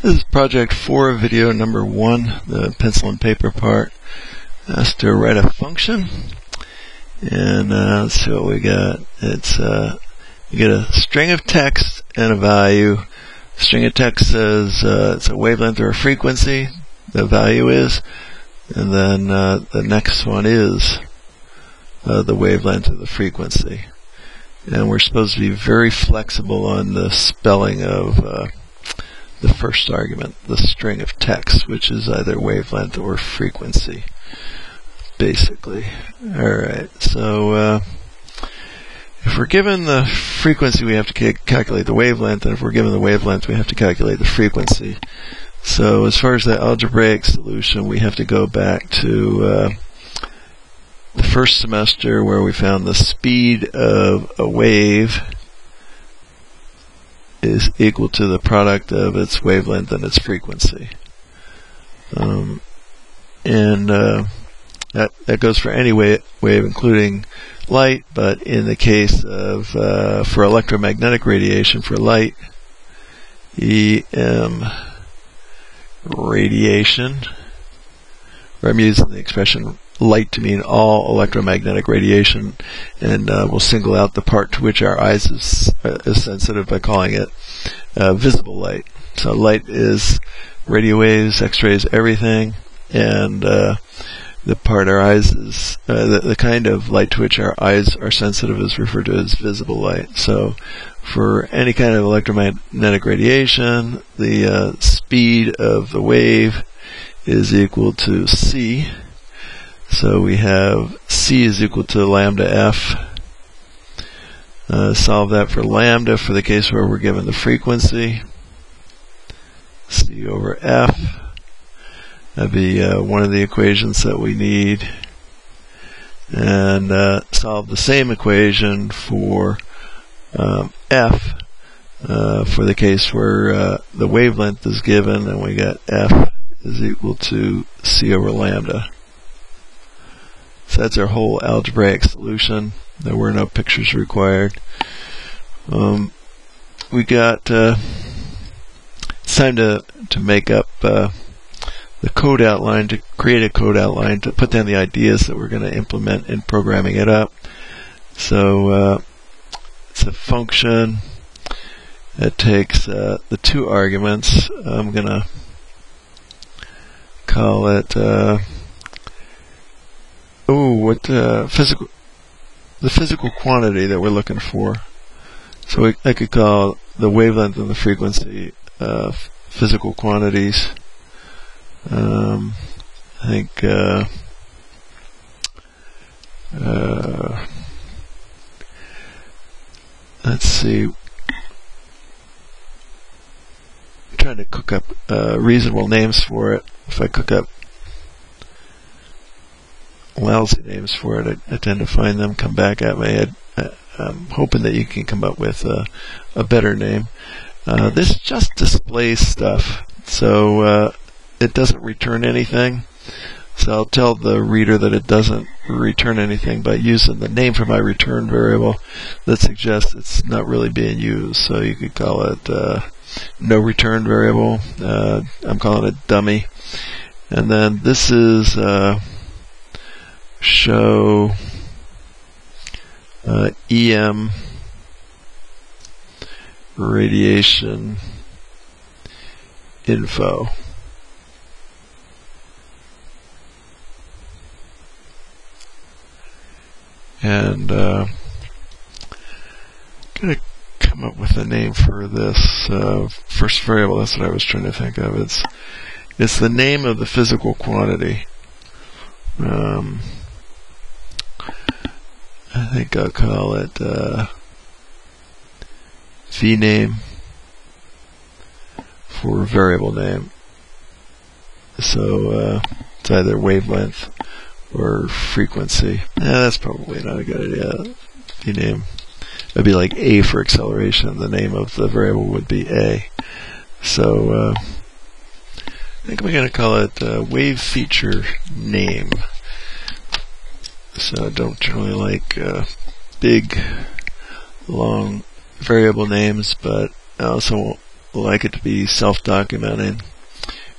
This is project 4, video number 1, the pencil and paper part. Has to write a function. And uh, let's see what we got. It's uh, You get a string of text and a value. String of text says uh, it's a wavelength or a frequency. The value is. And then uh, the next one is uh, the wavelength or the frequency. And we're supposed to be very flexible on the spelling of uh, the first argument, the string of text, which is either wavelength or frequency, basically. Alright, so uh, if we're given the frequency, we have to ca- calculate the wavelength, and if we're given the wavelength, we have to calculate the frequency. So as far as the algebraic solution, we have to go back to uh, the first semester where we found the speed of a wave is equal to the product of its wavelength and its frequency. Um, and uh, that that goes for any wave, wave, including light. But in the case of uh, for electromagnetic radiation for light, EM radiation. I'm using the expression light to mean all electromagnetic radiation, and uh, we'll single out the part to which our eyes is, uh, is sensitive by calling it uh, visible light. So light is radio waves, X-rays, everything, and uh, the part our eyes is uh, the, the kind of light to which our eyes are sensitive is referred to as visible light. So for any kind of electromagnetic radiation, the uh, speed of the wave is equal to c so we have C is equal to lambda F. Uh, solve that for lambda for the case where we're given the frequency. C over F. That'd be uh, one of the equations that we need. And uh, solve the same equation for um, F uh, for the case where uh, the wavelength is given and we got F is equal to C over lambda. So that's our whole algebraic solution. There were no pictures required. Um, we got uh, it's time to to make up uh, the code outline to create a code outline to put down the ideas that we're going to implement in programming it up. So uh, it's a function that takes uh, the two arguments. I'm going to call it uh, oh, what uh, physical, the physical quantity that we're looking for. So we, I could call the wavelength and the frequency uh, physical quantities. Um, I think uh, uh, let's see. I'm trying to cook up uh, reasonable names for it. If I cook up lousy names for it. I, I, tend to find them come back at me. I, am hoping that you can come up with a, a better name. Uh, this just displays stuff, so uh, it doesn't return anything. So I'll tell the reader that it doesn't return anything by using the name for my return variable that suggests it's not really being used. So you could call it uh, no return variable. Uh, I'm calling it dummy. And then this is uh, show uh, EM radiation info. And uh, gonna come up with a name for this uh, first variable. That's what I was trying to think of. It's it's the name of the physical quantity. Um, I think I'll call it uh, v name for variable name. So uh, it's either wavelength or frequency. Yeah, that's probably not a good idea. V name. It'd be like A for acceleration. The name of the variable would be A. So uh, I think we're going to call it uh, wave feature name. So I don't generally like uh, big, long variable names, but I also like it to be self-documenting.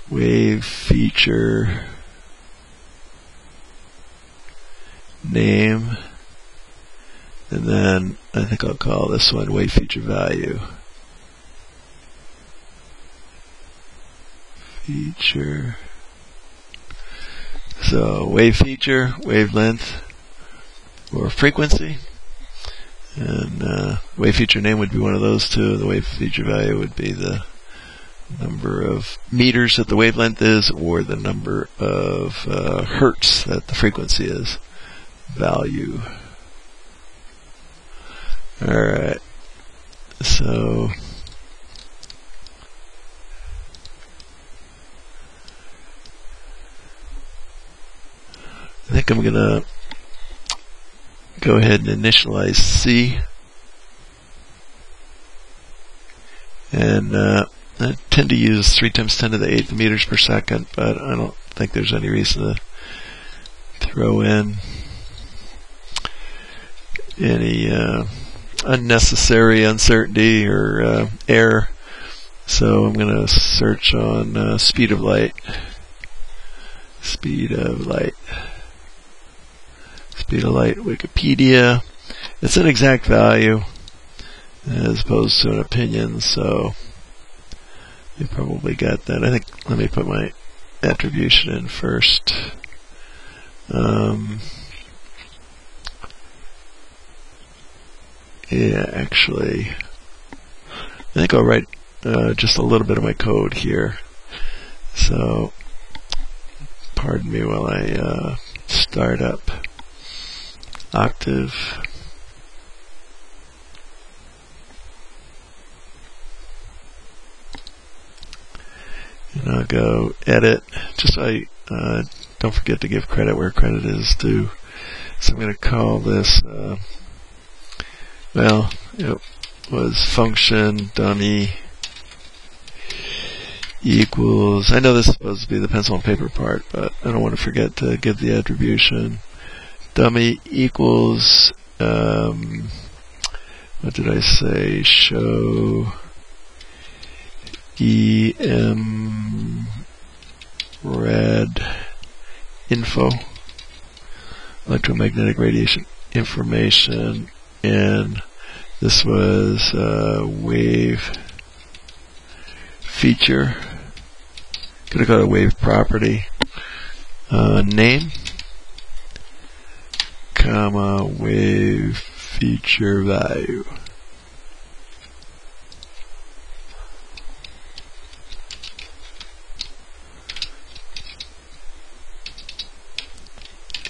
Wave feature name and then I think I'll call this one wave feature value. Feature. So wave feature, wavelength, or frequency. And uh, wave feature name would be one of those two. The wave feature value would be the number of meters that the wavelength is, or the number of uh, hertz that the frequency is. Value. Alright. So. I think I'm going to go ahead and initialize C. And uh, I tend to use 3 times 10 to the 8th meters per second, but I don't think there's any reason to throw in any uh, unnecessary uncertainty or uh, error. So I'm going to search on uh, speed of light. Speed of light. Speed of light Wikipedia. It's an exact value as opposed to an opinion, so you probably got that. I think, let me put my attribution in first. Um, Yeah, actually, I think I'll write uh, just a little bit of my code here. So, pardon me while I uh, start up Octave. And I'll go edit, just I uh, don't forget to give credit where credit is due. So I'm going to call this uh, well, it was function dummy equals, I know this is supposed to be the pencil and paper part, but I don't want to forget to give the attribution. Dummy equals, um, what did I say, show em rad info, electromagnetic radiation information and this was a wave feature. Gonna go to wave property uh, name, comma wave feature value.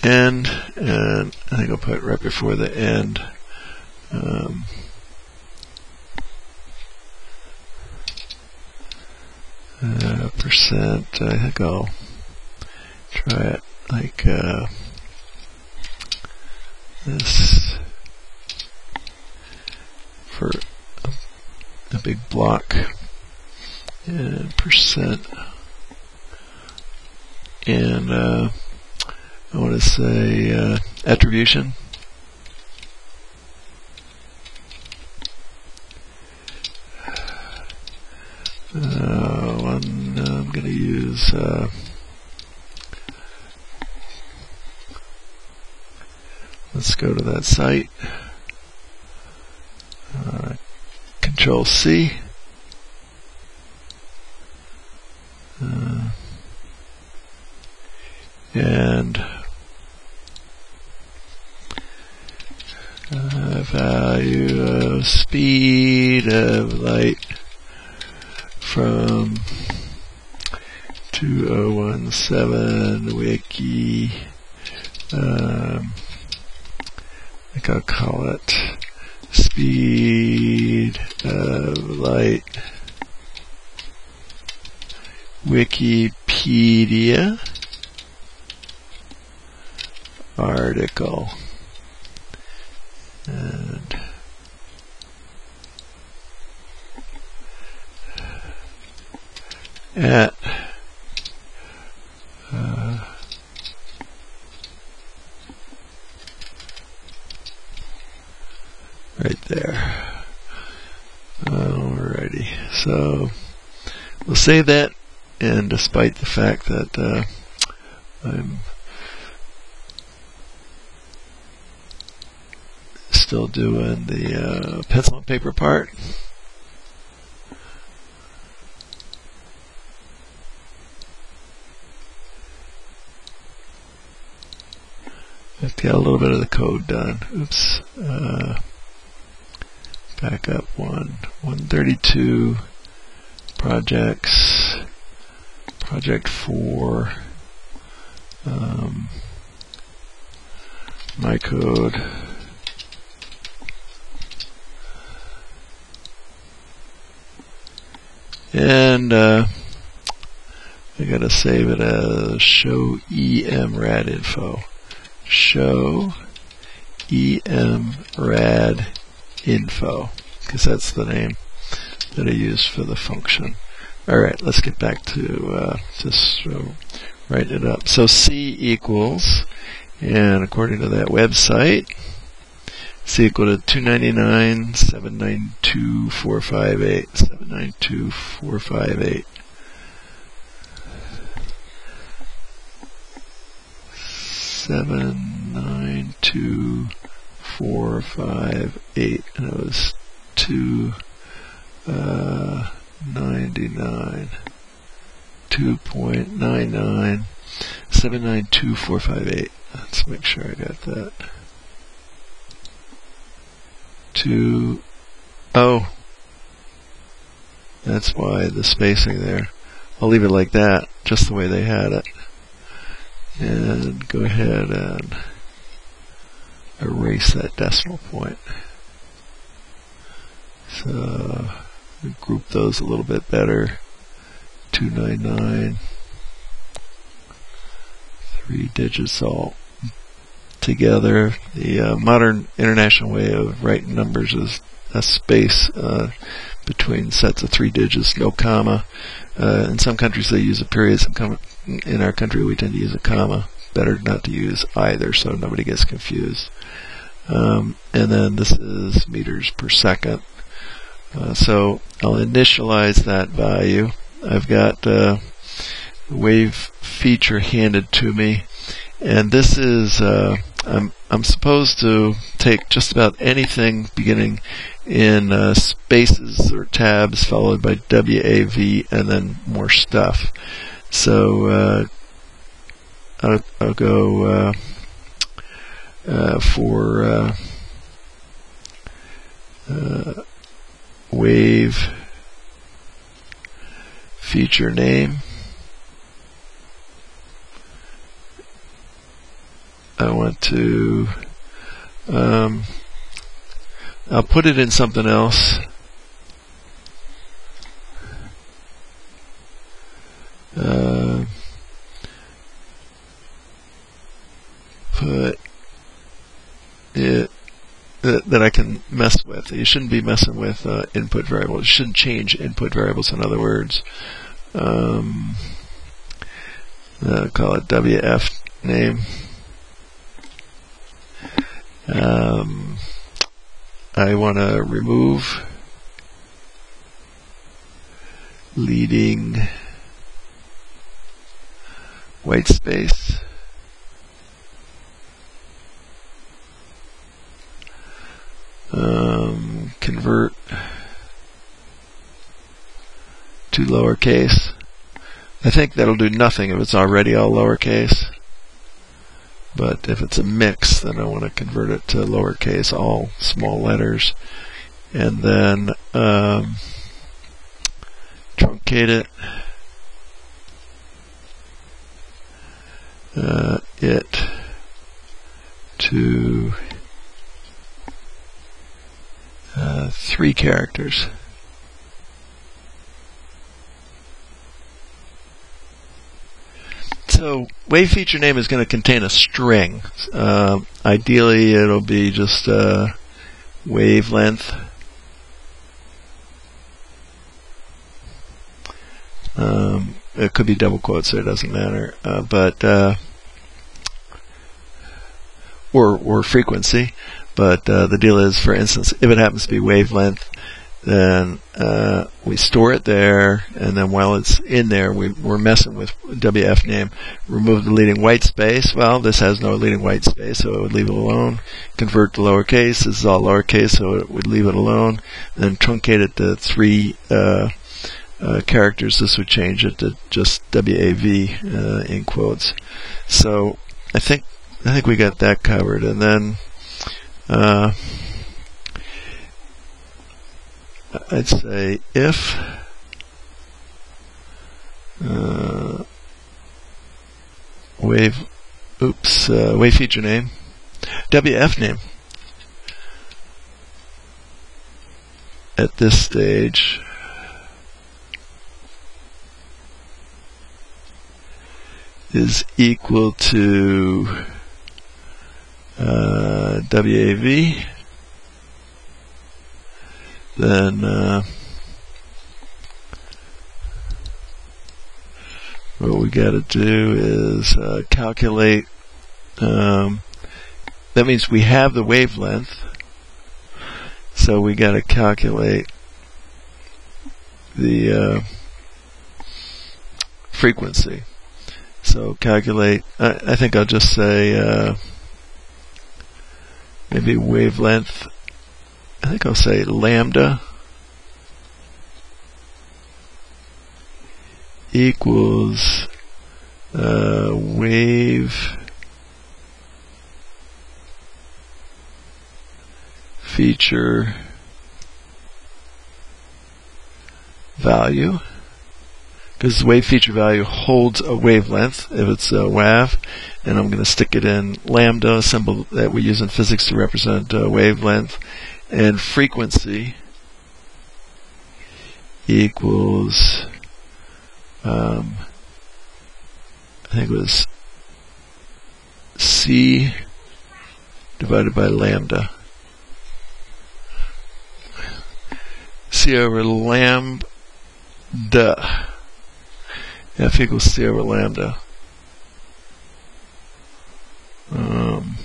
End, and I think I'll put it right before the end um, uh, percent, I think I'll try it like uh, this for a, big block and percent. And uh, I want to say uh, attribution Uh, one uh, I'm going to use uh, let's go to that site. Uh, control C. Uh, and uh, value of speed of light from 2017 wiki um, I think I'll call it speed of light. Wikipedia article. And at uh, right there. Alrighty, so we'll save that, and despite the fact that uh, I'm still doing the uh, pencil and paper part. Let's get a little bit of the code done. Oops. Uh, back up one. 132 projects. Project 4. Um, my code. And uh, I gotta save it as show emrad info show emrad info because that's the name that I use for the function. Alright, let's get back to uh, just uh, write it up. So C equals, and according to that website, C equal to 299, 792, 458, 792, 458. seven nine two four five eight and it was two uh, ninety nine two point nine nine seven nine two four five eight. Let's make sure I got that. Two oh. That's why the spacing there I'll leave it like that just the way they had it. And go ahead and erase that decimal point. So group those a little bit better. 299, three digits all together. The uh, modern international way of writing numbers is a space uh, between sets of three digits, no comma. Uh, in some countries they use a period. Some in our country we tend to use a comma. Better not to use either, so nobody gets confused. Um, and then this is meters per second. Uh, so I'll initialize that value. I've got uh, wave feature handed to me, and this is uh, I'm I'm supposed to take just about anything beginning in uh, spaces or tabs followed by WAV and then more stuff. So uh, I'll, go uh, uh for uh, wave feature name. I want to um, I'll put it in something else. Uh, put it that, that I can mess with. You shouldn't be messing with uh, input variables. You shouldn't change input variables. In other words, um, uh, call it WF name. Um, I want to remove leading white space. Um, convert to lowercase. I think that'll do nothing if it's already all lowercase. But if it's a mix, then I want to convert it to lowercase, all small letters. And then um, truncate it. Uh, it to uh, three characters. So wave feature name is going to contain a string. Uh, ideally, it'll be just a wavelength. Um, it could be double quotes, so it doesn't matter. Uh, but uh, or or frequency. But uh, the deal is, for instance, if it happens to be wavelength, then uh, we store it there, and then while it's in there, we, we're messing with WF name. Remove the leading white space. Well, this has no leading white space, so it would leave it alone. Convert to lowercase. This is all lowercase, so it would leave it alone. then truncate it to three uh, uh, characters. This would change it to just WAV uh, in quotes. So I think I think we got that covered, and then. I'd say if uh, wave, oops, uh, wave feature name, WF name. At this stage, is equal to uh, WAV then uh, what we got to do is uh, calculate. Um, that means we have the wavelength, so we got to calculate the uh, frequency. So calculate. I, I, think I'll just say uh, maybe wavelength I think I'll say lambda equals uh, wave feature value. Because the wave feature value holds a wavelength if it's a WAV and I'm going to stick it in lambda symbol that we use in physics to represent uh, wavelength and frequency equals um, I think it was C divided by lambda. C over lambda. F equals C over lambda. Um,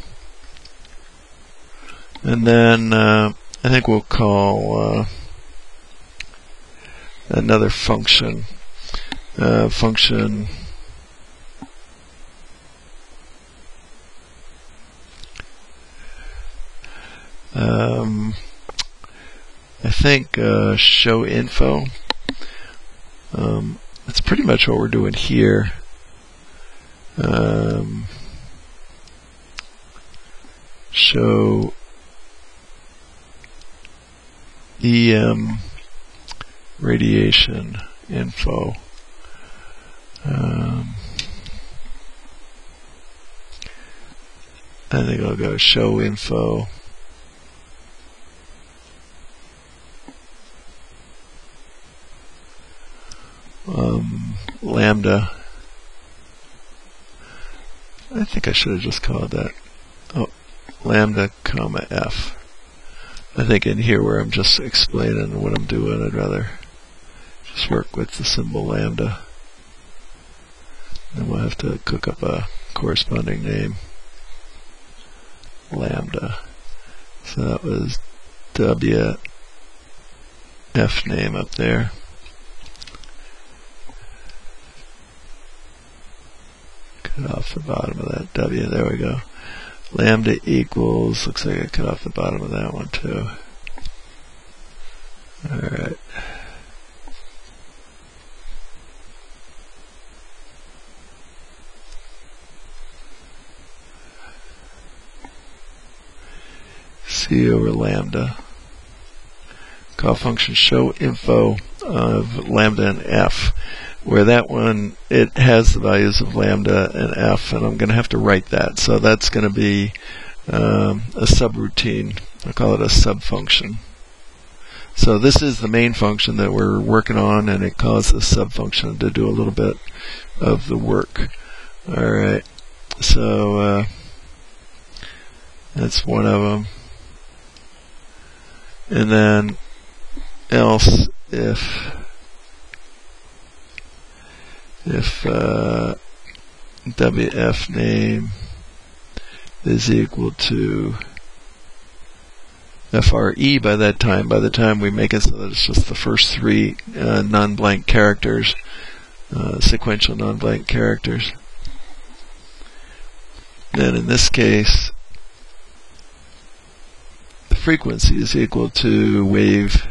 and then uh, I think we'll call uh, another function uh, function um, I think uh, show info. Um, that's pretty much what we're doing here. Um, show EM radiation info. Um, I think I'll go show info. Um, lambda. I think I should have just called that. Oh, lambda comma f. I think in here where I'm just explaining what I'm doing, I'd rather just work with the symbol lambda. Then we'll have to cook up a corresponding name. Lambda. So that was W F name up there. Cut off the bottom of that W. There we go lambda equals, looks like I cut off the bottom of that one too. Alright. C over lambda. Call function show info of lambda and f where that one it has the values of lambda and f and I'm going to have to write that. So that's going to be um, a subroutine. I'll call it a subfunction. So this is the main function that we're working on and it calls the subfunction to do a little bit of the work. Alright. So uh, that's one of them and then else if if uh, wf name is equal to FRE by that time, by the time we make it so that it's just the first three uh, non-blank characters, uh, sequential non-blank characters. Then in this case, the frequency is equal to wave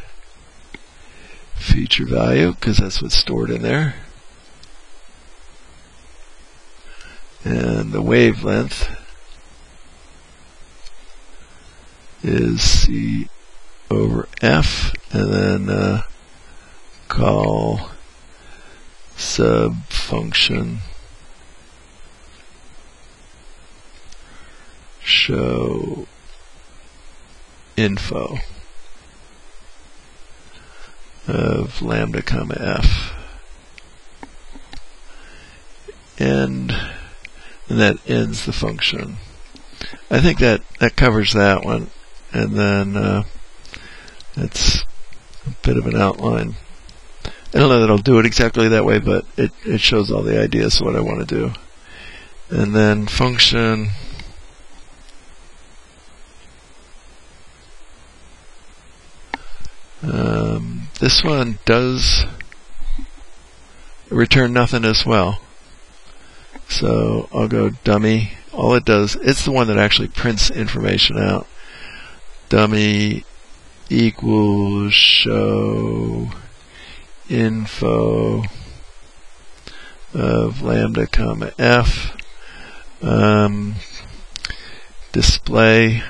feature value, because that's what's stored in there. And the wavelength is C over F, and then uh, call sub function show info of lambda comma f. And, and that ends the function. I think that, that covers that one and then uh, it's a bit of an outline. I don't know that I'll do it exactly that way, but it, it shows all the ideas of what I want to do. And then function um, this one does return nothing as well. So I'll go dummy. All it does, it's the one that actually prints information out. Dummy equals show info of lambda comma f. Um, display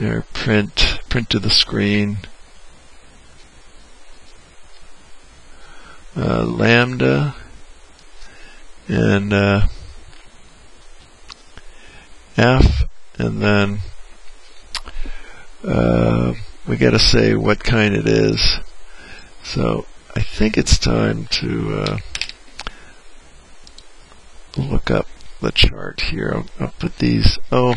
or print print to the screen. Uh, lambda and uh, f and then uh, we got to say what kind it is. So I think it's time to uh, look up the chart here. I'll, I'll put these. Oh,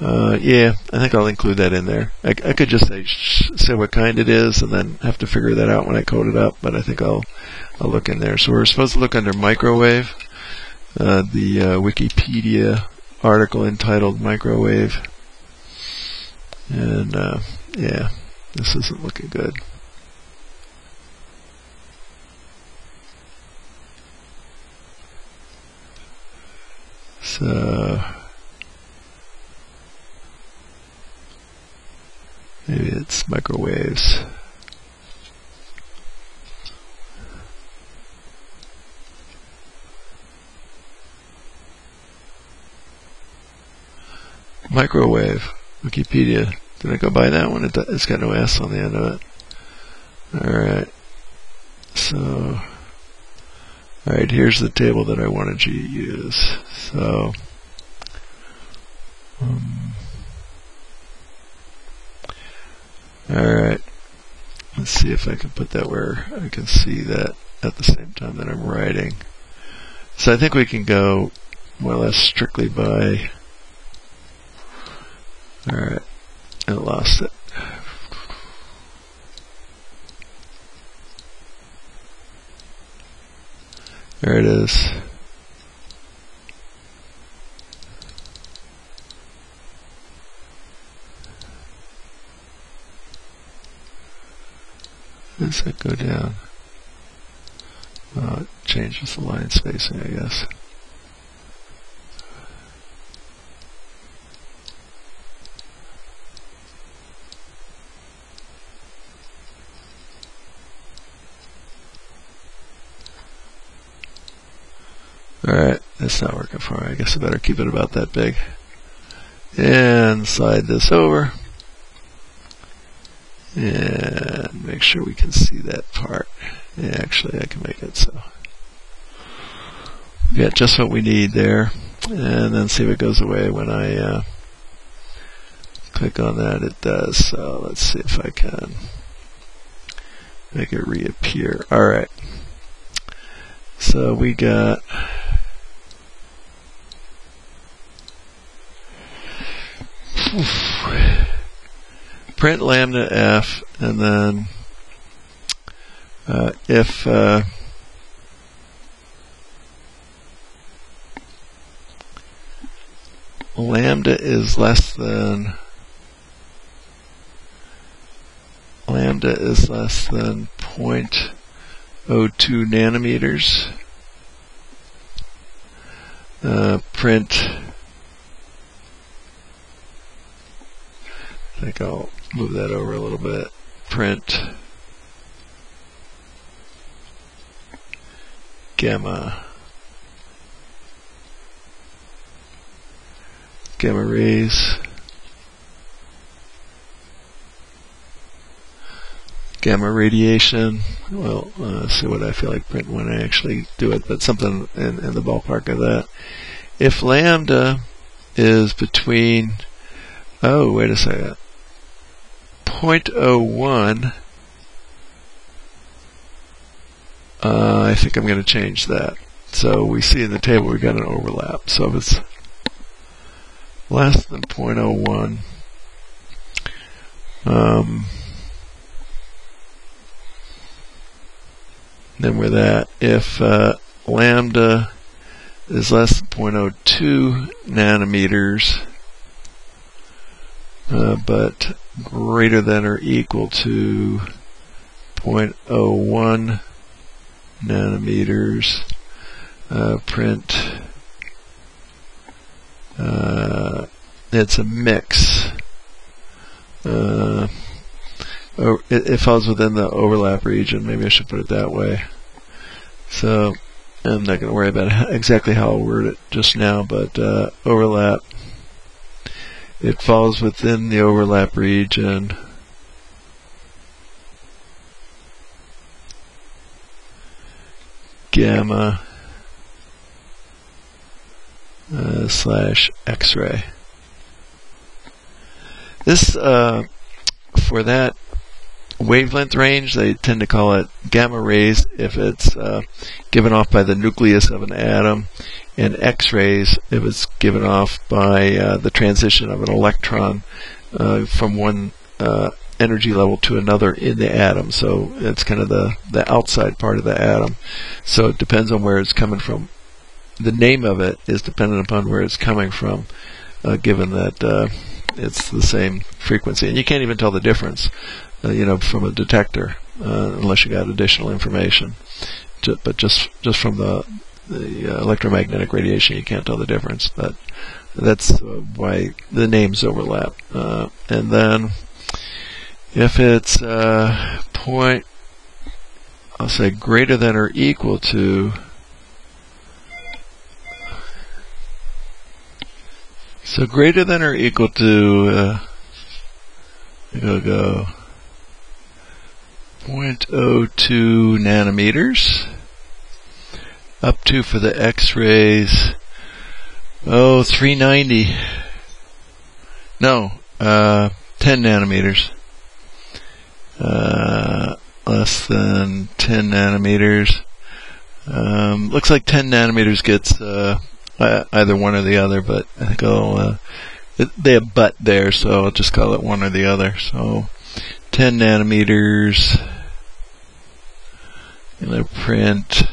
uh, yeah, I think I'll include that in there. I, I could just say say what kind it is, and then have to figure that out when I code it up. But I think I'll I'll look in there. So we're supposed to look under microwave. Uh, the uh, Wikipedia article entitled "Microwave." And, uh, yeah, this isn't looking good. So, maybe it's microwaves. Microwave. Wikipedia. Did I go by that one? It, has got no S on the end of it. Alright. So, alright, here's the table that I wanted you to use. So, um, alright. Let's see if I can put that where I can see that at the same time that I'm writing. So I think we can go more or less strictly by Alright. I lost it. There it is. Does I go down? Uh, well, uh, it changes the line spacing, I guess. Alright, that's not working for me. I guess I better keep it about that big. And slide this over. And make sure we can see that part. Yeah, actually I can make it so. We got just what we need there. And then see if it goes away when I uh, click on that. It does. So let's see if I can make it reappear. Alright. So we got print lambda f and then uh, if uh, lambda is less than lambda is less than 0.02 nanometers. Uh, print. Think I'll move that over a little bit. Print gamma gamma rays gamma radiation. Well, uh, see what I feel like printing when I actually do it, but something in, in the ballpark of that. If lambda is between, oh, wait a second, 0.01, uh, I think I'm going to change that. So we see in the table we've got an overlap. So if it's less than 0.01, um, then we're that. If uh, lambda is less than 0.02 nanometers, uh, but greater than or equal to 0.01 nanometers, uh, print, uh, it's a mix. Uh, it, it falls within the overlap region. Maybe I should put it that way. So I'm not going to worry about exactly how I'll word it just now, but uh, overlap. It falls within the overlap region. Gamma uh, slash X-ray. This uh, for that wavelength range, they tend to call it gamma rays if it's uh, given off by the nucleus of an atom, and X rays if it's given off by uh, the transition of an electron uh, from one uh, energy level to another in the atom. So it's kind of the, the outside part of the atom. So it depends on where it's coming from. The name of it is dependent upon where it's coming from, uh, given that uh, it's the same frequency. And you can't even tell the difference uh, you know, from a detector, uh, unless you got additional information. but just just from the the uh, electromagnetic radiation, you can't tell the difference. But that's uh, why the names overlap. Uh, and then if it's uh, point, I'll say greater than or equal to So greater than or equal to, uh, go go 0.02 nanometers. Up to for the X-rays, oh, 390. No, uh, 10 nanometers. Uh, less than 10 nanometers. Um, looks like 10 nanometers gets uh, either one or the other, but I think I'll, uh, they have there, so I'll just call it one or the other. So 10 nanometers. Gonna print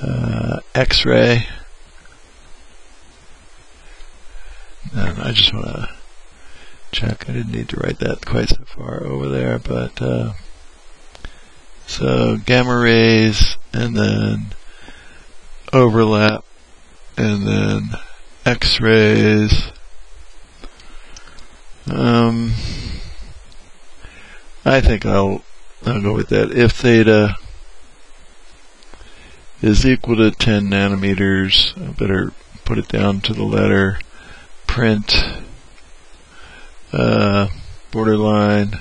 uh, X-ray. And I just want to check. I didn't need to write that quite so far over there, but uh, so gamma rays and then overlap and then X-rays um, I think I'll I'll go with that. If theta is equal to 10 nanometers, I better put it down to the letter. Print uh, borderline.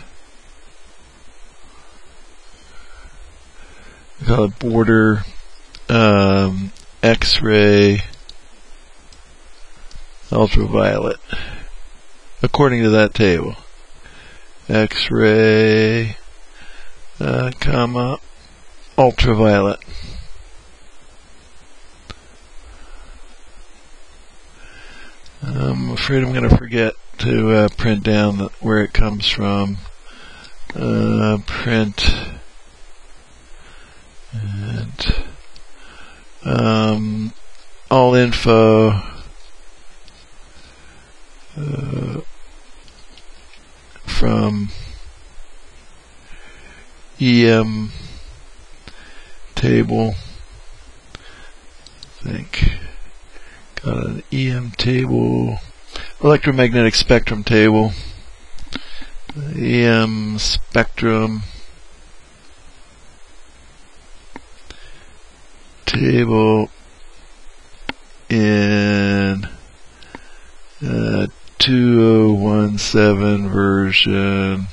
call it border um, X-ray ultraviolet according to that table. X-ray, uh, comma, ultraviolet. I'm afraid I'm going to forget to uh, print down where it comes from. Uh, print and um, all info. Uh, from table. I think. Got an EM table, electromagnetic spectrum table, EM spectrum table in uh, 2017 version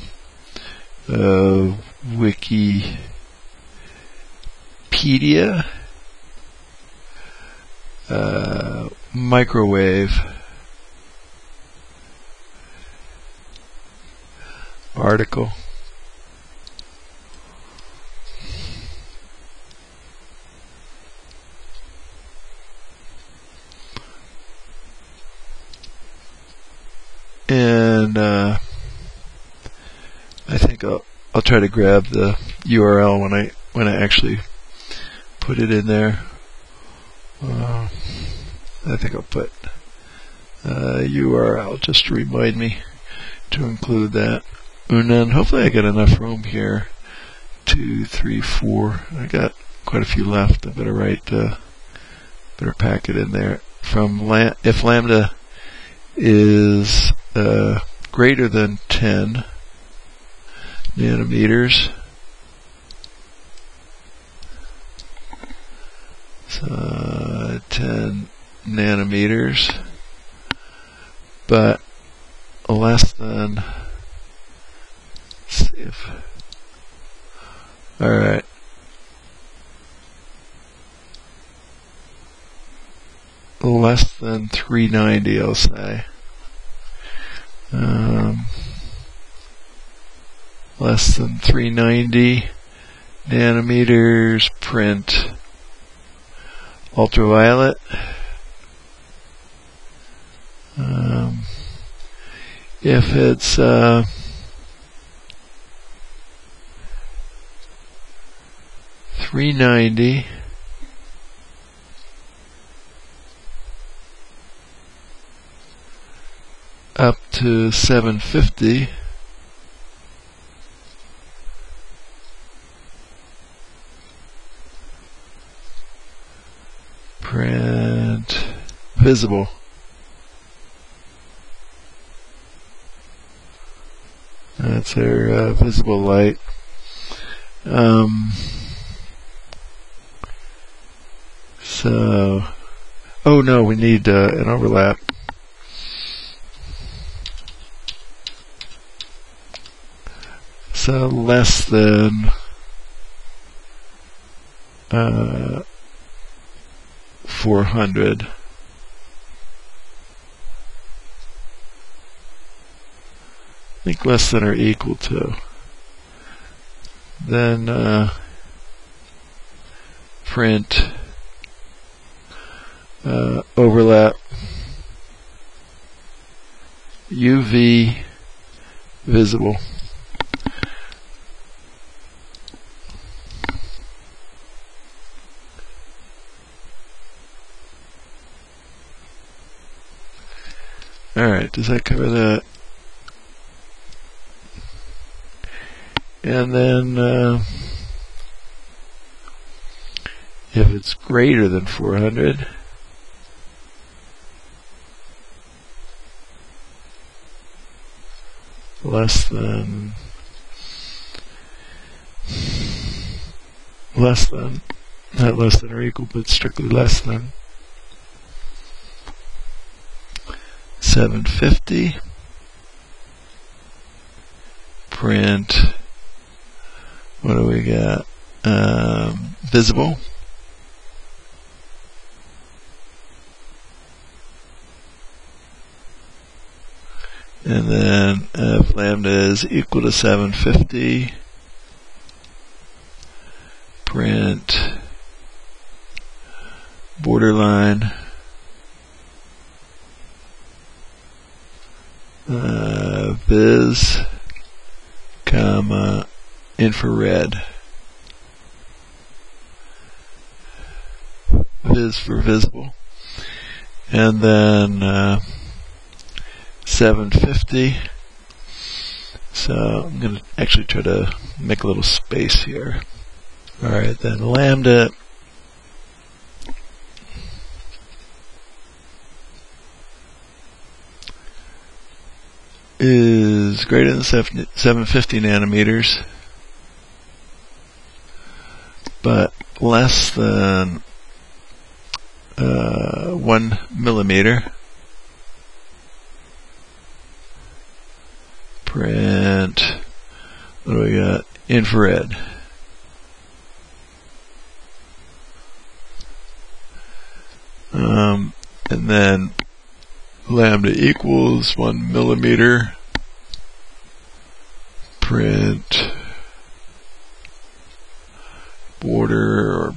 of Wikipedia uh, microwave article. And uh, I think I'll I'll try to grab the URL when I when I actually put it in there. Uh, I think I'll put uh, URL just to remind me to include that. And then hopefully I get enough room here. Two, three, four. I got quite a few left. I better write, uh, better pack it in there. From if lambda is uh, greater than 10 nanometers. So 10 nanometers, but less than. see if. All right. Less than 390, I'll say. Less than 390 nanometers print. Ultraviolet. Um, if it's uh, three ninety up to seven fifty print visible That's our uh, visible light. Um, so, oh no, we need uh, an overlap. So less than uh, 400. Think less than or equal to. Then uh, print uh, overlap UV visible. Alright, does that cover that? And then uh, if it's greater than 400, less than less than not less than or equal but strictly less than 750 print what do we got? Um, visible. And then if lambda is equal to 750, print borderline uh, vis comma infrared. Vis for visible. And then uh, 750. So I'm going to actually try to make a little space here. Alright, then lambda is greater than 750 nanometers, but less than uh, 1 millimeter. Print, what do we got? Infrared. Um, and then lambda equals one millimeter print border or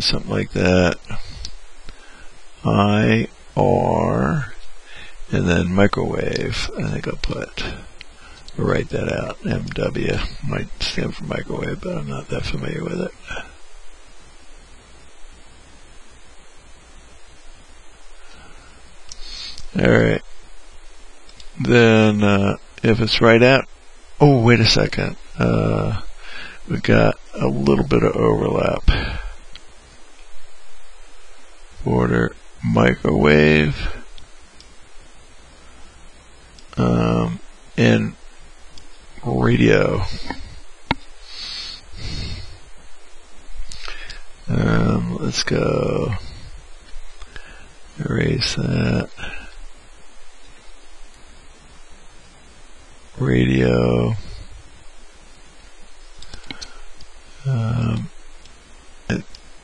something like that I R and then microwave I think I'll put write that out MW might stand for microwave but I'm not that familiar with it Alright. Then, uh, if it's right out oh, wait a second. Uh, we got a little bit of overlap. Border microwave. Um, and radio. Um, let's go erase that. radio. Um,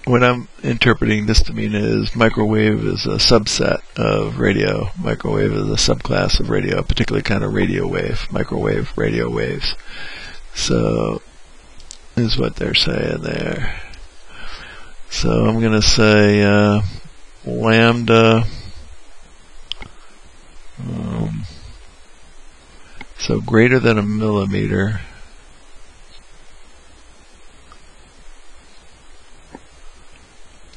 what I'm interpreting this to mean is microwave is a subset of radio. Microwave is a subclass of radio, a particular kind of radio wave, microwave radio waves. So, is what they're saying there. So I'm going to say uh, lambda um, so greater than a millimeter.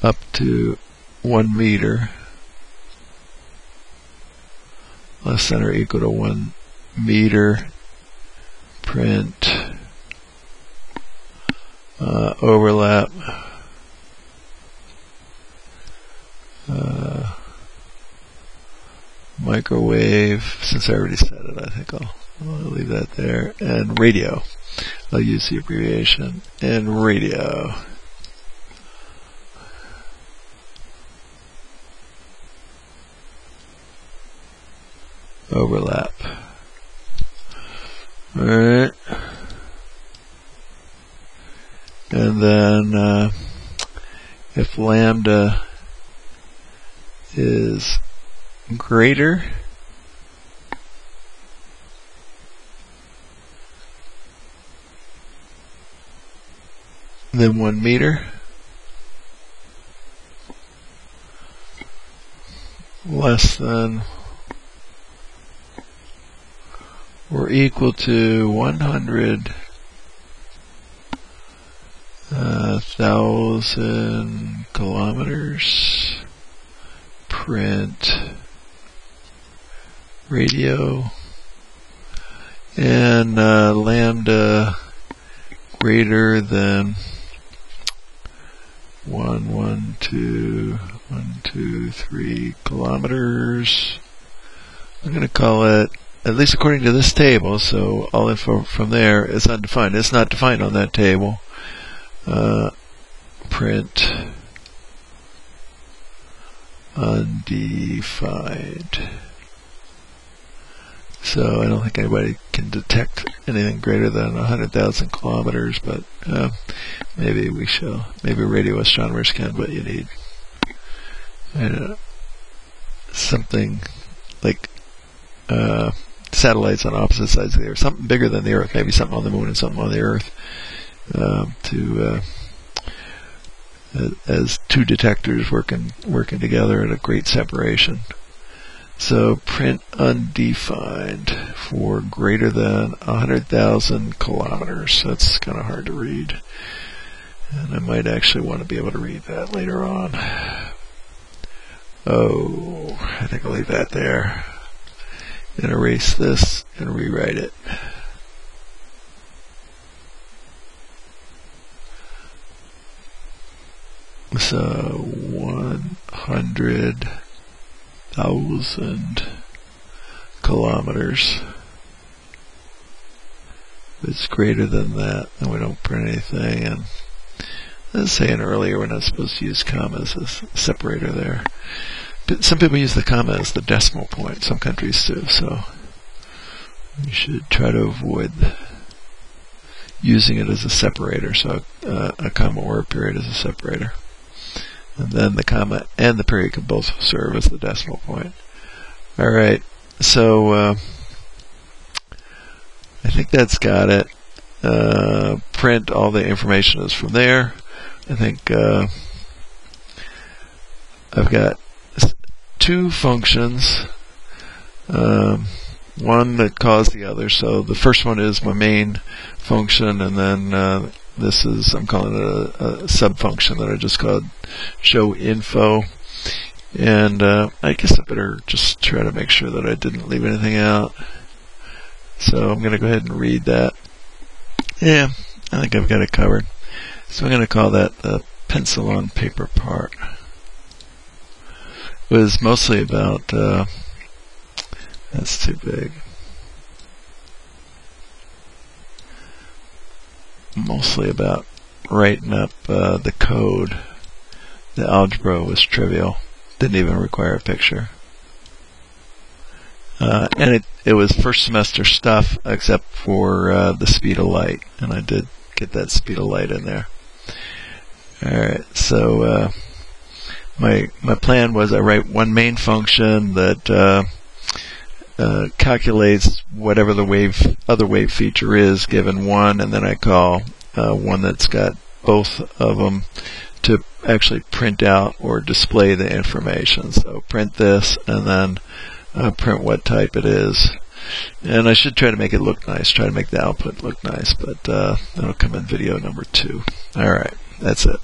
Up to one meter. Less than or equal to one meter. Print. Uh, overlap. Uh, microwave, since I already said it, I think I'll I'll leave that there. And radio. I'll use the abbreviation. And radio. Overlap. Alright. And then, uh, if lambda is greater than one meter. Less than or equal to 100 uh, thousand kilometers print radio and uh, lambda greater than one, one, two, one, two, three kilometers. I'm going to call it, at least according to this table, so all info from there is undefined. It's not defined on that table. Uh, print undefined. So I don't think anybody can detect anything greater than 100,000 kilometers, but uh, maybe we shall. Maybe radio astronomers can, but you need know, something like uh, satellites on opposite sides of the Earth, something bigger than the Earth, maybe something on the Moon and something on the Earth, um, to uh, as two detectors working working together at a great separation. So print undefined for greater than 100,000 kilometers. That's kind of hard to read. And I might actually want to be able to read that later on. Oh, I think I'll leave that there. And erase this and rewrite it. So 100,000 kilometers. If it's greater than that, then we don't print anything. And I was saying earlier, we're not supposed to use commas as a separator there. But some people use the comma as the decimal point. Some countries do. So you should try to avoid using it as a separator. So uh, a comma or a period is a separator. And then the comma and the period can both serve as the decimal point. All right. So uh, I think that's got it. Uh, print all the information is from there. I think uh, I've got two functions. Um, one that calls the other. So the first one is my main function, and then uh, this is I'm calling it a, a sub function that I just called show info. And uh, I guess I better just try to make sure that I didn't leave anything out. So I'm going to go ahead and read that. Yeah, I think I've got it covered. So I'm going to call that the pencil on paper part. It was mostly about, uh, that's too big. Mostly about writing up uh, the code. The algebra was trivial. Didn't even require a picture. Uh, and it, it was first semester stuff except for uh, the speed of light. And I did get that speed of light in there. Alright, so uh, my my plan was I write one main function that uh, calculates whatever the wave other wave feature is given one, and then I call uh, one that's got both of them to actually print out or display the information. So print this, and then uh, print what type it is. And I should try to make it look nice, try to make the output look nice, but uh, that'll come in video number two. Alright, that's it.